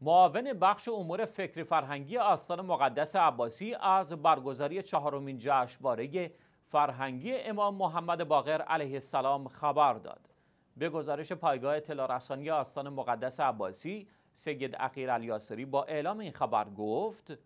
معاون بخش امور فکری فرهنگی آستان مقدس عباسی از برگزاری چهارمین جشنواره فرهنگی امام محمد باقر علیه السلام خبر داد. به گزارش پایگاه اطلاع رسانی آستان مقدس عباسی سید اخیر الیاسری با اعلام این خبر گفت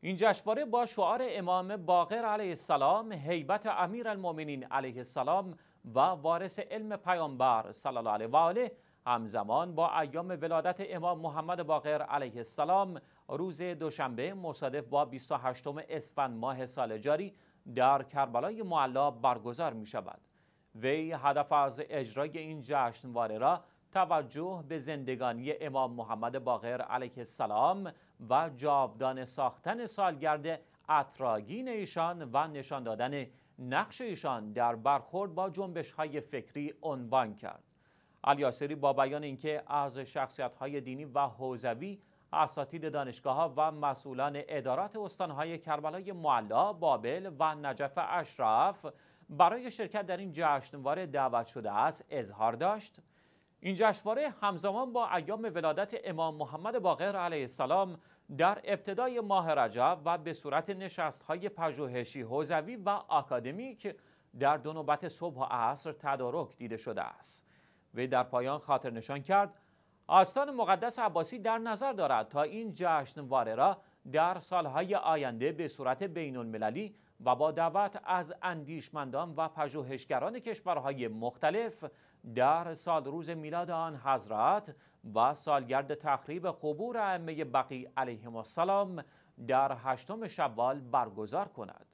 این جشنواره با شعار امام باقر علیه السلام هیبت امیر المومنین علیه السلام و وارث علم پیامبر صلی الله علیه و آله همزمان با ایام ولادت امام محمد باقر علیه السلام روز دوشنبه مصادف با 28 اسفند ماه سال جاری در کربلای معلا برگزار می شود. وی هدف از اجرای این جشنواره را توجه به زندگانی امام محمد باقر علیه السلام و جاودان ساختن سالگرد اطراگین ایشان و نشان دادن نقش ایشان در برخورد با جنبش های فکری عنوان کرد. الیاسری با بیان اینکه از شخصیت های دینی و حوزوی اساتید دانشگاه ها و مسئولان ادارات استانهای کربلای معلا، بابل و نجف اشرف برای شرکت در این جشنواره دعوت شده است اظهار داشت. این جشنواره همزمان با ایام ولادت امام محمد باقر علیه السلام در ابتدای ماه رجب و به صورت نشست های پژوهشی حوزوی و آکادمیک در دو نوبت صبح و عصر تدارک دیده شده است. وی در پایان خاطر نشان کرد آستان مقدس عباسی در نظر دارد تا این جشنواره را در سالهای آینده به صورت بین المللی و با دعوت از اندیشمندان و پژوهشگران کشورهای مختلف در سال روز میلاد آن حضرت و سالگرد تخریب قبور ائمه بقی علیهم السلام در هشتم شوال برگزار کند.